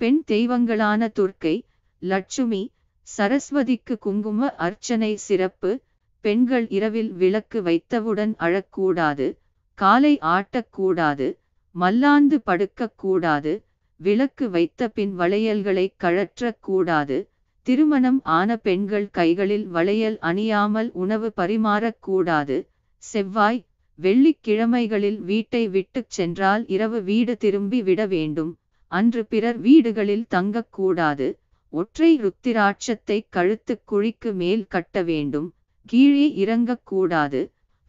பெண் தெய்வங்களான துர்க்கை லட்சுமி சரஸ்வதிக்கு குங்கும அர்ச்சனை சிறப்பு பெண்கள் இரவில் விளக்கு வைத்தவுடன் அழக்கூடாது காலை ஆட்டக்கூடாது மல்லாந்து படுக்கக்கூடாது விளக்கு வைத்த பின் வளையல்களை கழற்றக்கூடாது திருமணம் ஆன பெண்கள் கைகளில் வளையல் அணியாமல் உணவு பரிமாறக்கூடாது செவ்வாய் வெள்ளிக்கிழமைகளில் வீட்டை விட்டுச் சென்றால் இரவு வீடு திரும்பி விட வேண்டும் அன்று பிறர் வீடுகளில் தங்கக்கூடாது. ஒற்றை ருத்திராட்சத்தை கழுத்துக் குழிக்கு மேல் கட்ட வேண்டும். கீழே இறங்கக்கூடாது.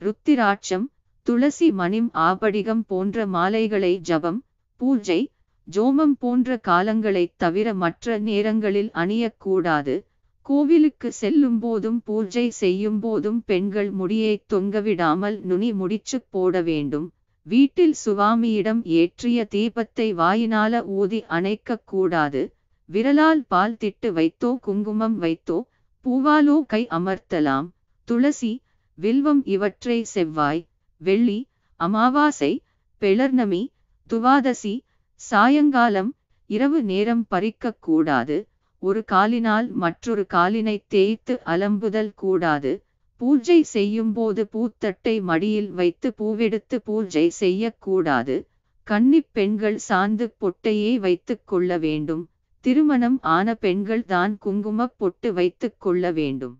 ருத்திராட்சம் துளசி மணிம் ஆபடிகம் போன்ற மாலைகளை ஜபம் பூஜை ஜோமம் போன்ற காலங்களைத் தவிர மற்ற நேரங்களில் அணியக்கூடாது. கோவிலுக்கு செல்லும் போதும் பூஜை செய்யும் போதும் பெண்கள் முடியை தொங்கவிடாமல் நுனி முடிச்சுப் போட வேண்டும். வீட்டில் சுவாமியிடம் ஏற்றிய தீபத்தை வாயினால ஊதி அணைக்கக்கூடாது விரலால் பால் திட்டு வைத்தோ குங்குமம் வைத்தோ பூவாலோ கை அமர்த்தலாம். துளசி வில்வம் இவற்றை செவ்வாய் வெள்ளி அமாவாசை பெளர்ணமி துவாதசி சாயங்காலம் இரவு நேரம் பறிக்கக்கூடாது ஒரு காலினால் மற்றொரு காலினை தேய்த்து அலம்புதல் கூடாது. பூஜை செய்யும்போது பூத்தட்டை மடியில் வைத்து பூவெடுத்து பூஜை செய்யக்கூடாது. கன்னிப் பெண்கள் சாந்து பொட்டையே வைத்துக் கொள்ள வேண்டும். திருமணம் ஆன பெண்கள் தான் குங்குமப் பொட்டு வைத்துக் கொள்ள வேண்டும்.